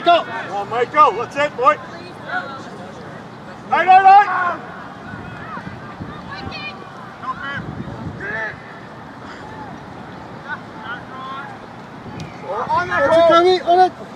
Michael. Come on, Michael. That's it, boy. Right, right, right. On that That's it, On it.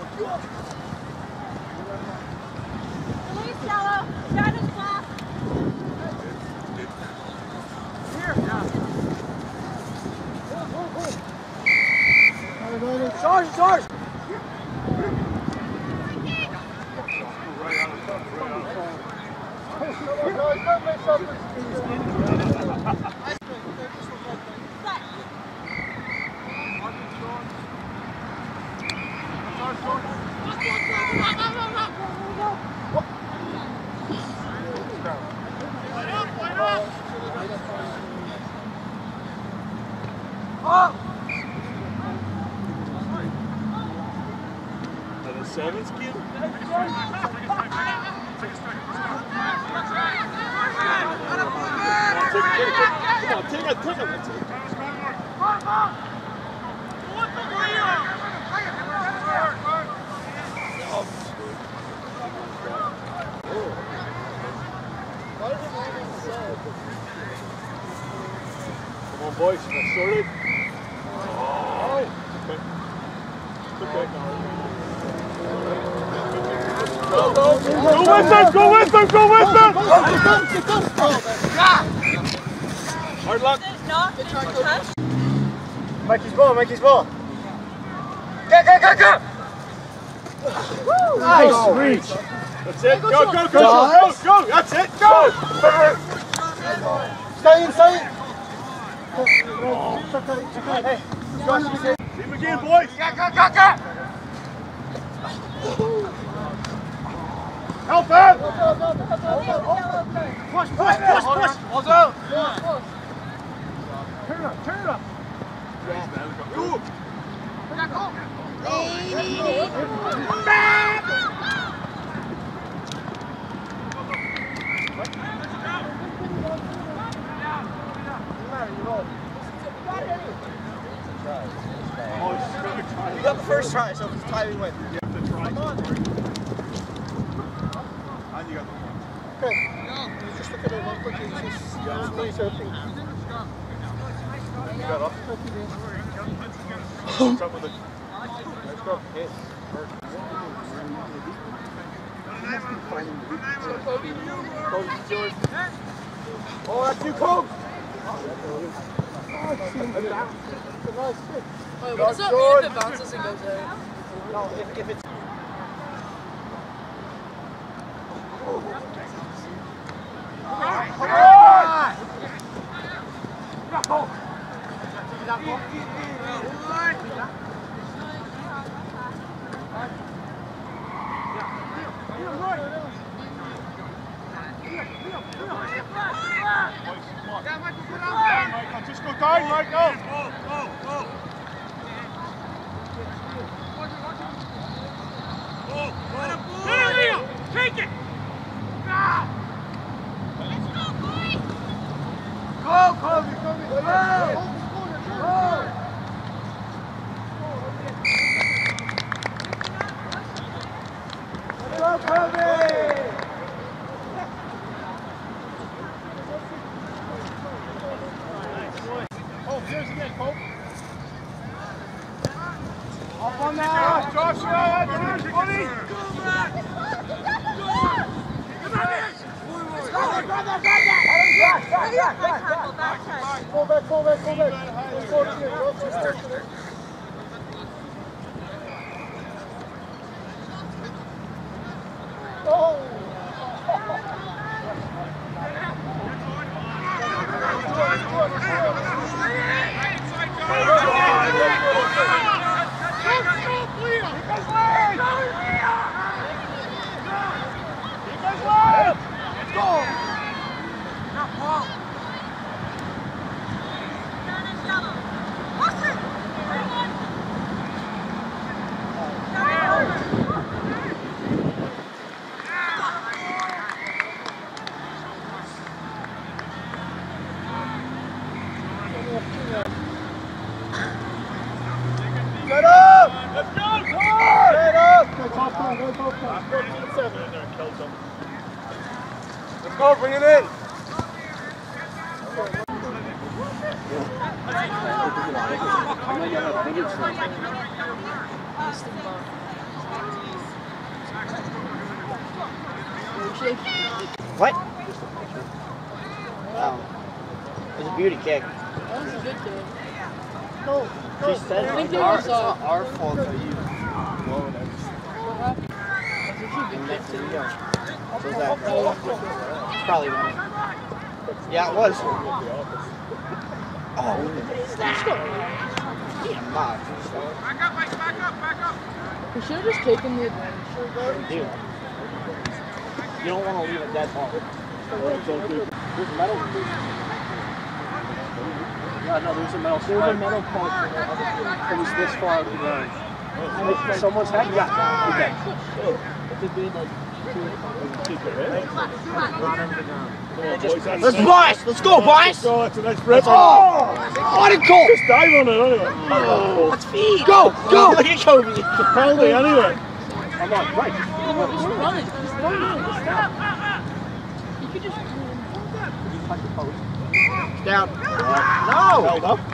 The sevens kid? Come on, take take it, take. Come on, take it, take it. That's it. Come on, boys. That's sorted. Oh, okay. It's okay. Go, go, go with them, go with them, go with them! Hard luck. There's not. There's no touch. Mikey's ball, Mikey's ball. Go, go, go, go. Nice reach. That's it. Go, go, go, go, go, go. That's it. Go. Stay in, stay in. It's okay, it's okay. Hey, Josh, you Team again, boys. Go, go, go, go. Help him. Push, push, push, push. Hold on. Turn it up, turn it up. Go. You got the first try, so it's tie we win. You have to try. And you got the point. Okay. Just look at it real quick. It's just, yeah, it's nice everything. You got up. What's up with it? Let's go. Yes. Oh, that's you, Coach. Wait, what does that mean if it bounces and goes out? No, if, if it's Michael, just go down, Michael. Take it! Go, Kobe, Kobe, go! Go! Go, Kobe! Oh, here's again, Coach. Up on that! Joshua, that's it, Back back tackle. Go back, go back, go back. Let's go you. Go to you. Oh! Get up! Let's go, Tor! Get up! Go top go top time. In there, kill some. Let's go, bring it in. What? Um, it was a beauty kick. That was a good kick. Go, She said I think it's our, it's not our fault that you blowing it. What happened? That's actually a good kick There you too. go. So is that it's probably winning. Yeah, it was. Oh, damn, Bob. We should have just taken the advantage. Dude. You don't want to leave a dead ball. There's metal. Yeah, no, there's a metal There's a metal part It was this far out the ground. Someone's head? Yeah. Okay. It's a big, like, Let's boys! Let's go, boys! Go, that's a nice rip. Oh! What a goal! Just dive on it anyway. Let's feed! Go! Go! Look at Kobe! It's a penalty anyway. I'm not right. Just run it. Just run it. You could just. Down. No! Held up.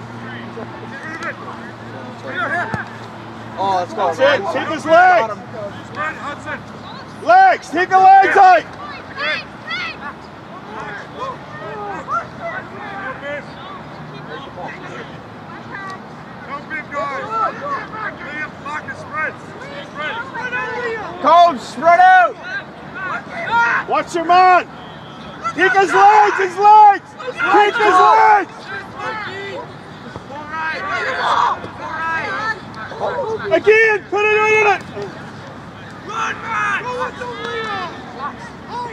let's go. That's it. Take his legs. Legs. Take the legs out. Coach, spread out! Watch your man. Take his legs. His legs. Take his legs. Again. Put it in it.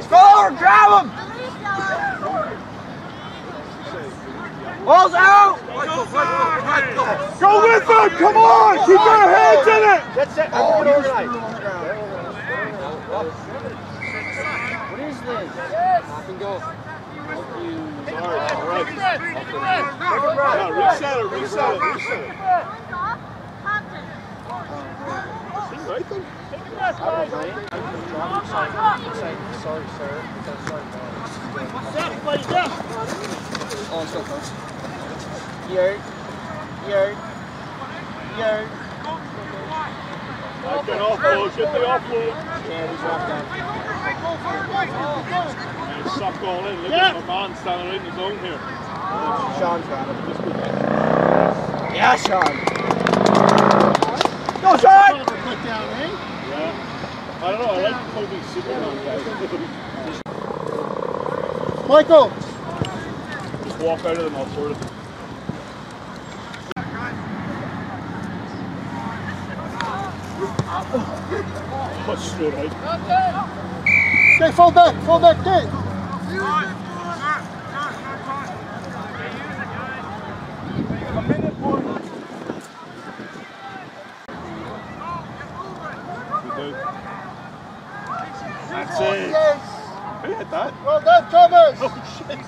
Score! Grab him! Ball's out! Go with him. Come on. Keep your hands in it. That's it. Oh, get organized. What is this? Knock and go. Yeah, reset it. Reset it. Reset it. See, right there. Sorry, sir. Oh, let's go, coach. Yard. Yard. Yard. Get offload. Get the offload. Yeah, we dropped that. And suck all in. Look at my standing right in the zone here. Sean's got it. Yeah, Sean. Go, Sean! Put down, eh? Yeah. I don't know. I like Kobe Superman guys. Michael, Just walk out of them. I'll sort it. Oh, straight out. okay, fall back, fall back, okay. That's it. Yes. Who hit that? Well done, Thomas. Oh shit.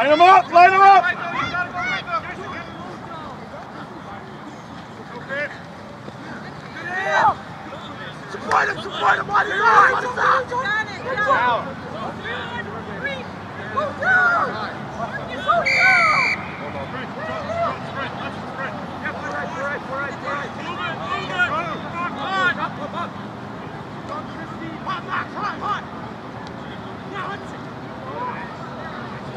Line them up, line them up. Support him, support him, what is that? What is that? Wheels. Come on, I got you right. That's how you do it. That's how you do it. Hey,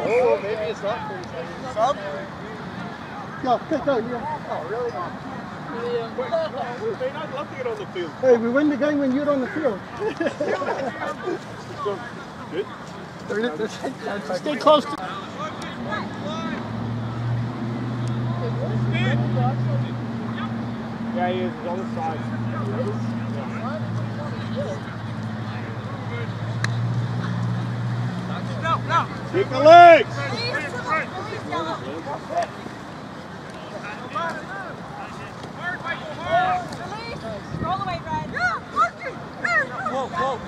Oh, maybe it's not 30 seconds. Some? Go, go, go, Liam. They're not love to get on the field. Hey, we win the game when you're on the field. Good. Stay close to Yeah, he is. He's on the side. Kick the legs.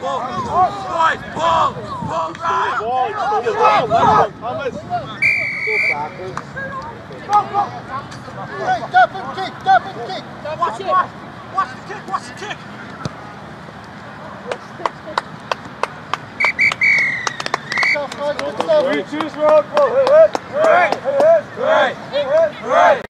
Whoa, whoa, whoa. Boys, pull, pull, Stay right. the ball. Stay the ball. Let him. Thomas. Hey, tap and kick, tap and kick. Watch it. Watch the kick, watch the kick. Good stuff, mate, good stuff. Three, two, road. Go. Hit, hit. Hit, hit. Hit, hit. Hit.